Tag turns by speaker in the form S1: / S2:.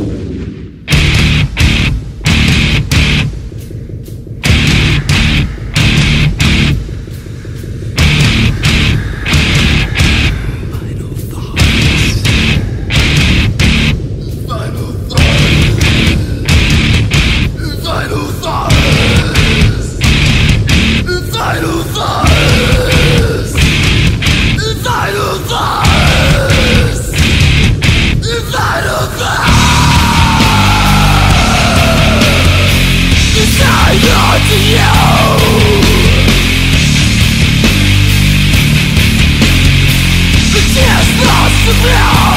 S1: Thank now